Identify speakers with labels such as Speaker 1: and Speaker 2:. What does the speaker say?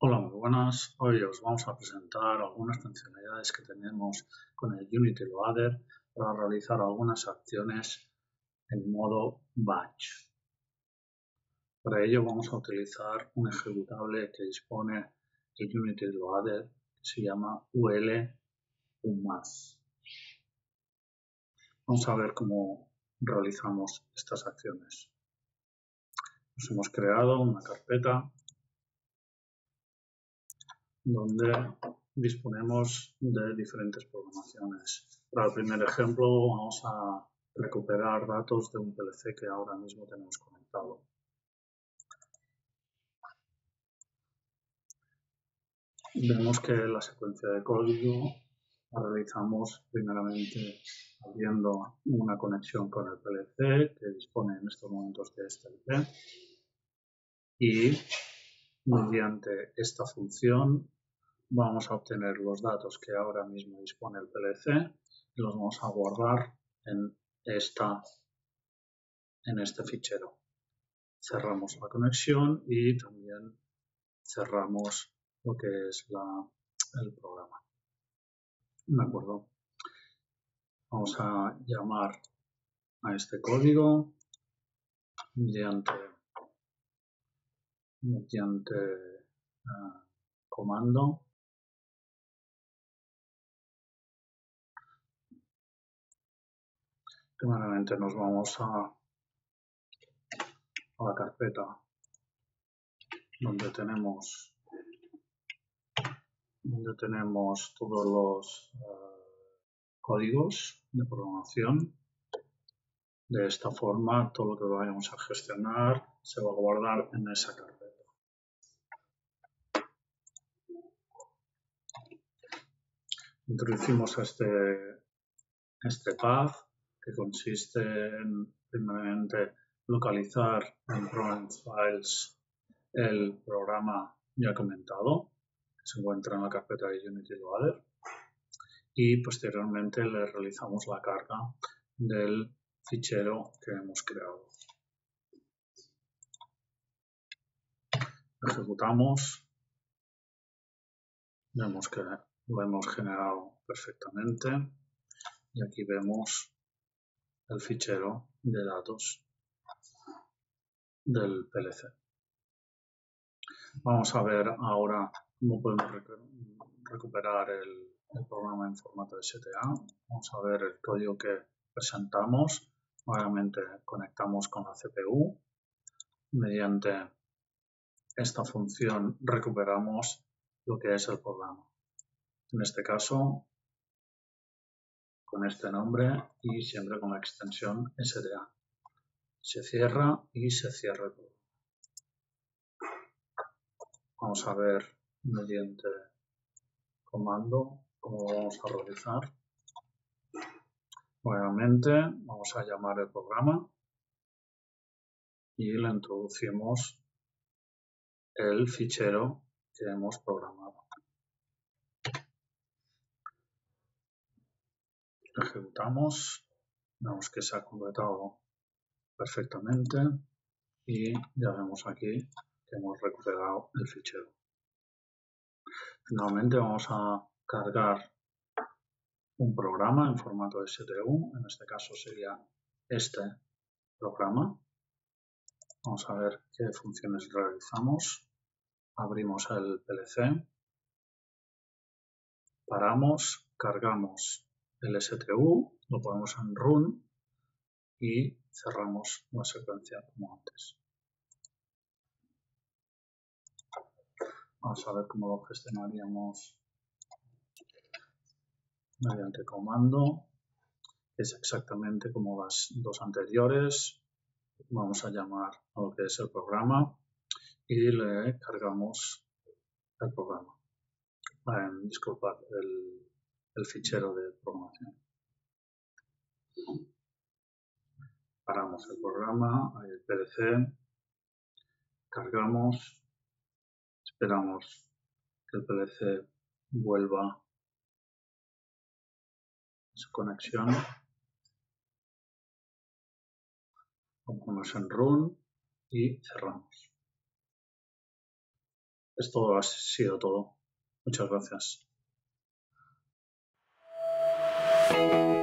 Speaker 1: Hola, muy buenas. Hoy os vamos a presentar algunas funcionalidades que tenemos con el Unity Loader para realizar algunas acciones en modo batch. Para ello vamos a utilizar un ejecutable que dispone el Unity Loader que se llama UL. Vamos a ver cómo realizamos estas acciones. Nos hemos creado una carpeta donde disponemos de diferentes programaciones. Para el primer ejemplo vamos a recuperar datos de un PLC que ahora mismo tenemos conectado. Vemos que la secuencia de código la realizamos primeramente abriendo una conexión con el PLC que dispone en estos momentos de este IP y mediante esta función vamos a obtener los datos que ahora mismo dispone el PLC y los vamos a guardar en, esta, en este fichero. Cerramos la conexión y también cerramos lo que es la, el programa. De acuerdo. Vamos a llamar a este código mediante, mediante uh, comando primeramente nos vamos a, la carpeta donde tenemos donde tenemos todos los eh, códigos de programación. De esta forma todo lo que vayamos a gestionar se va a guardar en esa carpeta. Introducimos este este path que consiste en primeramente localizar en Program Files el programa ya comentado, que se encuentra en la carpeta de Unity Loader, y posteriormente le realizamos la carga del fichero que hemos creado. Ejecutamos, vemos que lo hemos generado perfectamente y aquí vemos el fichero de datos del PLC. Vamos a ver ahora cómo podemos recuperar el, programa en formato STA. Vamos a ver el código que presentamos. Nuevamente conectamos con la CPU. Mediante esta función recuperamos lo que es el programa. En este caso con este nombre y siempre con la extensión SDA. Se cierra y se cierra todo. Vamos a ver mediante comando cómo vamos a realizar. Nuevamente vamos a llamar el programa y le introducimos el fichero que hemos programado. Ejecutamos, vemos que se ha completado perfectamente y ya vemos aquí que hemos recuperado el fichero. Finalmente vamos a cargar un programa en formato STU, en este caso sería este programa. Vamos a ver qué funciones realizamos. Abrimos el PLC, paramos, cargamos el STU, lo ponemos en run y cerramos la secuencia como antes. Vamos a ver cómo lo gestionaríamos mediante comando. Es exactamente como las dos anteriores. Vamos a llamar a lo que es el programa y le cargamos el programa. Disculpad, el, el fichero de programación. Paramos el programa, el PLC, cargamos, esperamos que el PLC vuelva a su conexión. Ponemos en run y cerramos. esto ha sido todo. Muchas gracias. thank you